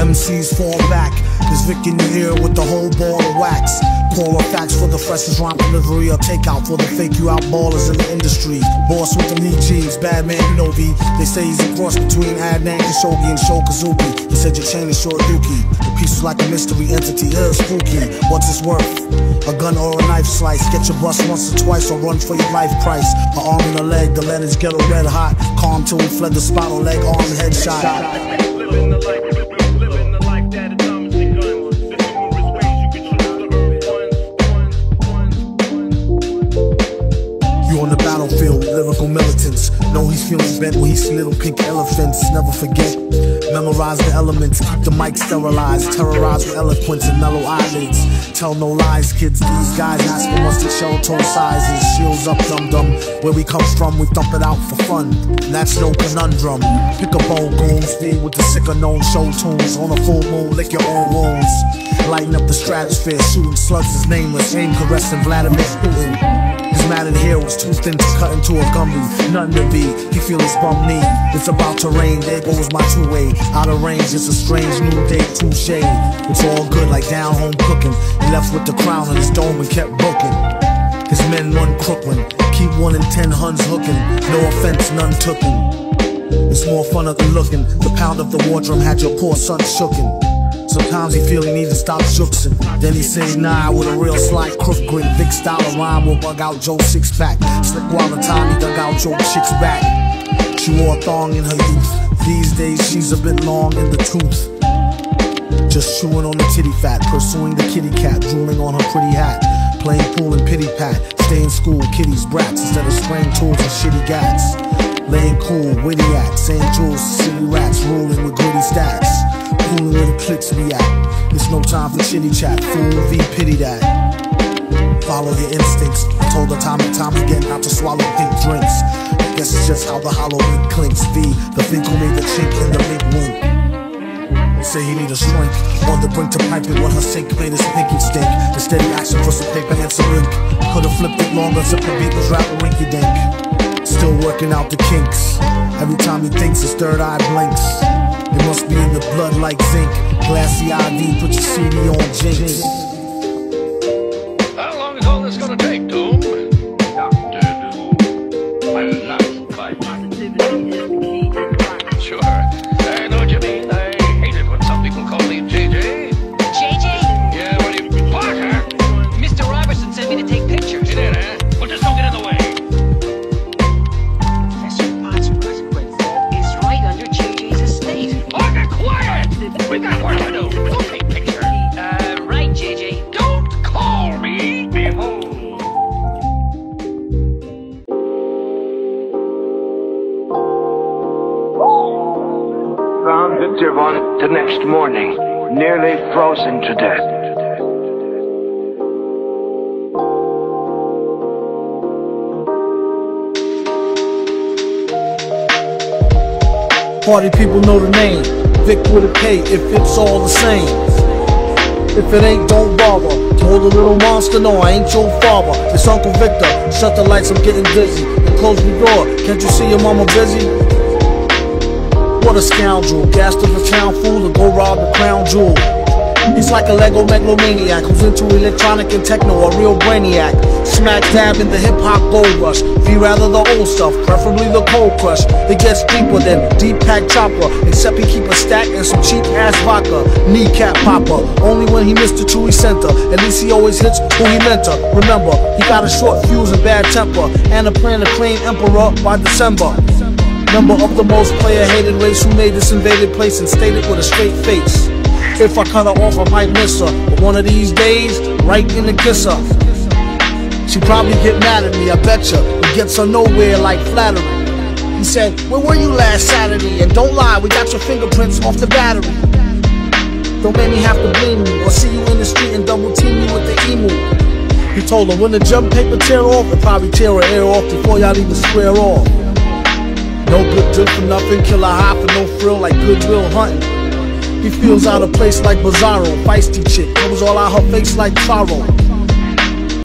MCs fall back. Cause Vic in your ear with the whole ball of wax. Call or fax for the freshest rhyme delivery or takeout for the fake you out ballers in the industry. Boss with the knee jeans, bad man, you know V. They say he's a cross between Adnan Khashoggi and Sho Kosugi. He said your chain is short dookie. The piece is like a mystery entity, uh, spooky. What's its worth? A gun or a knife slice. Get your bust once or twice or run for your life price. A arm and a leg, the letters get a red hot. Calm till we fled the spot or leg, arm, headshot. Lyrical militants. Know he's feeling bent when he see little pink elephants. Never forget. Memorize the elements, keep the mic sterilized, terrorize with eloquence and mellow eyelids. Tell no lies, kids. These guys ask for us to toe sizes. Shields up, dum dum. Where we come from, we thump it out for fun. That's no conundrum. Pick a bone goons, feed with the sicker known show tunes. On a full moon, lick your own wounds. Lighten up the stratosphere, shooting slugs is nameless. Aim caressing Vladimir Putin. Matted hair was too thin to cut into a Gumby. Nothing to be, he feel his bum knee. It's about to rain, there goes my two way. Out of range, it's a strange new day, touche. It's all good like down home cooking. He left with the crown on his dome and kept booking. His men run Crooklyn, keep one in ten Huns hooking. No offense, none tookin'. It's more fun of the looking. The pound of the wardrobe had your poor son shooken. Sometimes he feel he need to stop jooksing. Then he say nah with a real sly crook grin. Big style of rhyme will bug out Joe six pack. Slick while the time he dug out Joe chick's back. She wore a thong in her youth. These days she's a bit long in the tooth. Just chewing on the titty fat, pursuing the kitty cat, drooling on her pretty hat. Playing pool and pity pat, stay in school, kitties, brats, instead of spraying tools and shitty gats. Laying cool, witty at, St. Jules, city rats, rolling with gritty stats. Cooling where the clicks be at. It's no time for chitty chat, fool V pity that. Follow your instincts. Told her time and time again not to swallow pink drinks. I guess it's just how the hollow ink clinks. V, the thing who made the chink in the big wink. Say he need a shrink On the brink to pipe it when her sink made his pinky stink The steady action for some paper and some ink Could've flipped it longer if the beat was rapping rinky dink Still working out the kinks. Every time he thinks his third eye blinks. It must be in the blood like zinc. Glassy IV, put your CD on jinx. How long is all this gonna take, quiet! We got work to do. Don't take pictures. Uh, right, JJ. Don't call me behold. Found Viktor Vaughn the next morning, nearly frozen to death. Party people know the name. Vic with a K if it's all the same. If it ain't, don't bother. Told the little monster, no, I ain't your father. It's Uncle Victor. Shut the lights, I'm getting dizzy. And close the door. Can't you see your mama busy? What a scoundrel. Gassed of a town fool to go rob the crown jewel. He's like a Lego megalomaniac who's into electronic and techno, a real brainiac. Smack dab in the hip hop gold rush. Be rather the old stuff, preferably the cold crush. It gets deeper than deep pack chopper, except he keep a stack and some cheap ass vodka. Kneecap popper, only when he missed the truly center. At least he always hits who he meant to. Remember, he got a short fuse and bad temper, and a plan to claim emperor by December. Member of the most player hated race who made this invaded place and stated with a straight face. If I cut her off, I might miss her. But one of these days, right in the kisser. She probably get mad at me, I betcha. It gets her nowhere like flattery. He said, Where were you last Saturday? And don't lie, we got your fingerprints off the battery. Don't make me have to blame you or see you in the street and double team you with the emu. He told her when the jump paper tear off, it probably tear her air off before y'all even square off. No good drip for nothing, kill a high for no frill like Goodwill hunting. He feels out of place like Bizarro, feisty chick, comes all out her face like Charo.